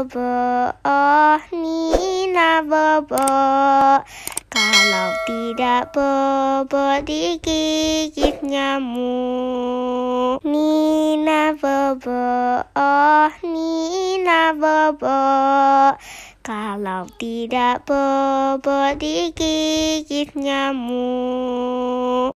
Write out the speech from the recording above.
bobo, oh Nina bobo. Kalau tidak bobo digigit nyamuk. Nina bobo, oh Nina bobo. Kalau tidak bobo digigit nyamuk.